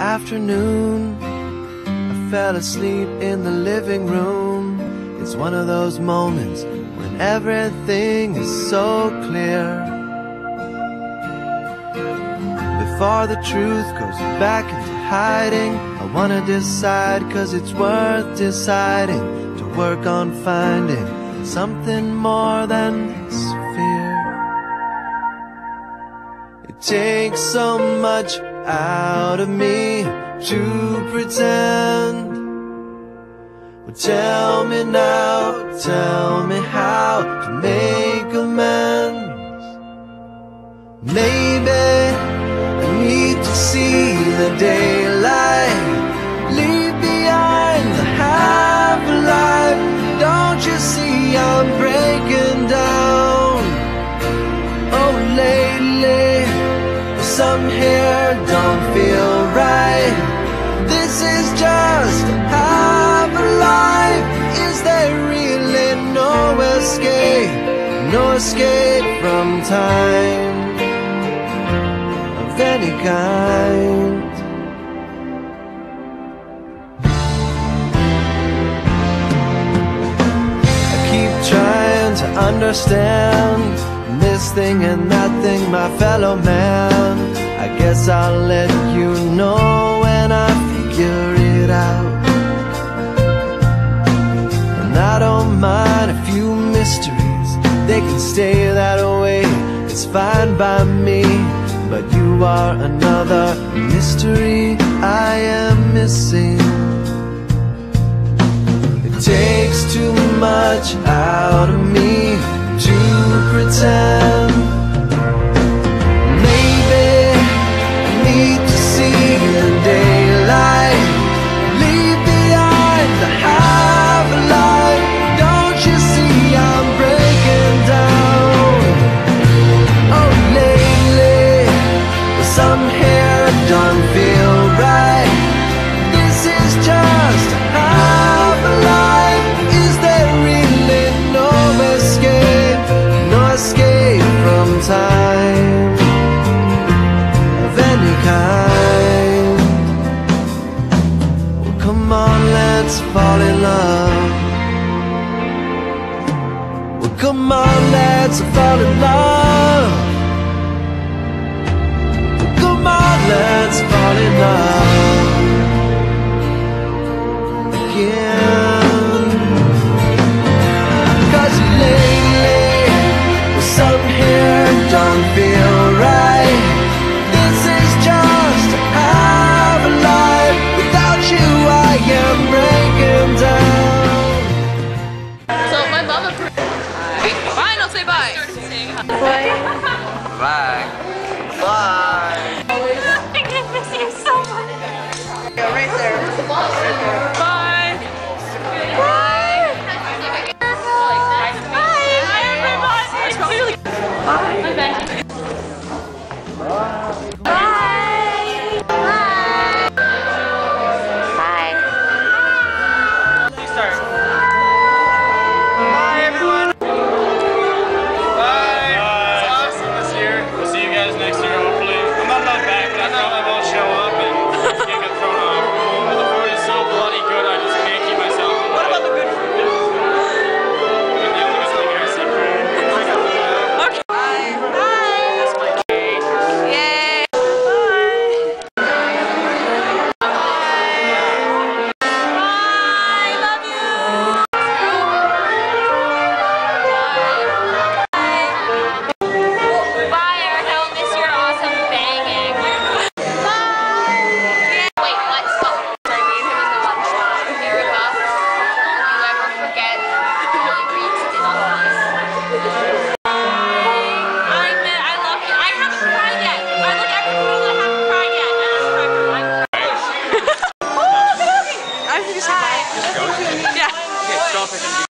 afternoon. I fell asleep in the living room. It's one of those moments when everything is so clear. Before the truth goes back into hiding, I wanna decide cause it's worth deciding to work on finding something more than this fear. It takes so much out of me to pretend. Well, tell me now, tell me how to make amends. Maybe I need to see the daylight, leave behind the half life. Don't you see I'm breaking down? Oh, lately, some here escape from time of any kind. I keep trying to understand this thing and that thing, my fellow man. I guess I'll let you know when I figure it out. And I don't mind a few mysteries, they can stay that way. It's fine by me, but you are another mystery I am missing. It takes too much out of me to pretend. Come on, let's fall in love. Bye. Bye.